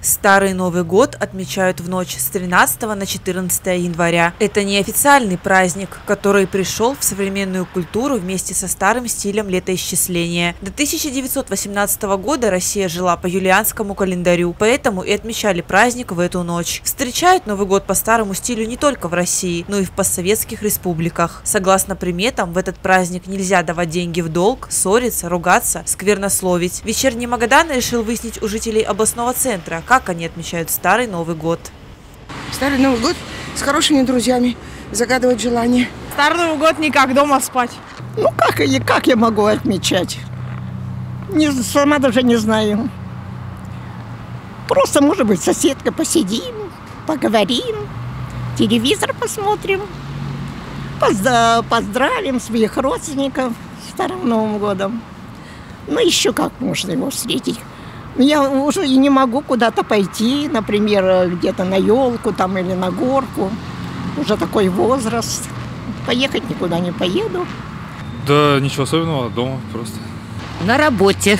Старый Новый год отмечают в ночь с 13 на 14 января. Это неофициальный праздник, который пришел в современную культуру вместе со старым стилем летоисчисления. До 1918 года Россия жила по юлианскому календарю, поэтому и отмечали праздник в эту ночь. Встречают Новый год по старому стилю не только в России, но и в постсоветских республиках. Согласно приметам, в этот праздник нельзя давать деньги в долг, ссориться, ругаться, сквернословить. Вечерний Магадан решил выяснить у жителей областного центра, как они отмечают Старый Новый год. Старый Новый год с хорошими друзьями, загадывать желания. Старый Новый год никак дома спать. Ну как, я- как я могу отмечать? Не, сама даже не знаю. Просто, может быть, соседка посидим, поговорим, телевизор посмотрим, поздравим своих родственников с Старым Новым годом. Ну, еще как можно его встретить? Я уже и не могу куда-то пойти, например, где-то на елку там или на горку. Уже такой возраст. Поехать никуда не поеду. Да ничего особенного, дома просто. На работе.